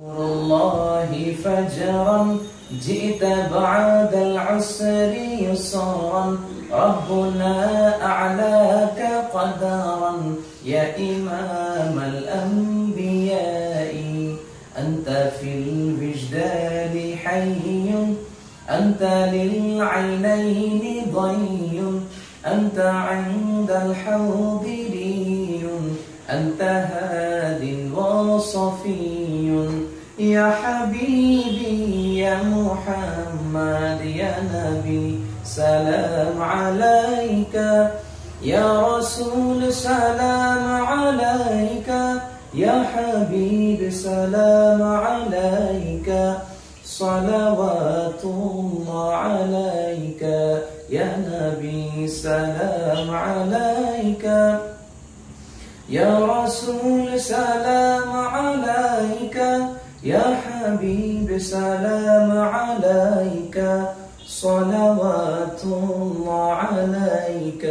نور الله فجرا جئت بعد العسر يسرا. ربنا أعلاك قدرا. يا إمام الأنبياء أنت في الوجدان حي. أنت للعينين ضي. أنت عند الحوض لي. أنت هاد وصفي يا حبيبي يا محمد يا نبي سلام عليك. يا رسول سلام عليك. يا حبيب سلام عليك. صلوات الله عليك. يا نبي سلام عليك. يا رسول سلام عليك يا حبيب سلام عليك صلوات الله عليك.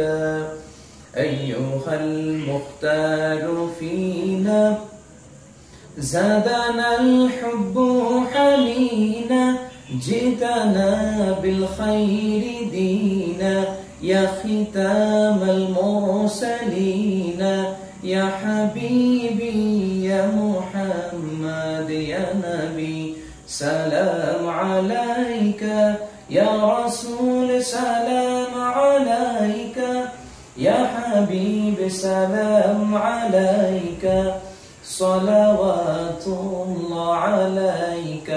أيها المختار فينا زادنا الحب حنينا جئتنا بالخير دينا يا ختام المرسلين. يا حبيبي يا محمد يا نبي سلام عليك. يا رسول سلام عليك. يا حبيب سلام عليك. صلوات الله عليك.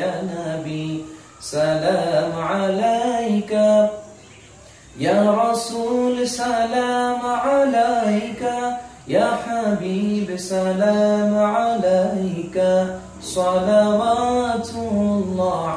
يا نبي سلام عليك. يا رسول سلام عليك. يا حبيب سلام عليك. صلوات الله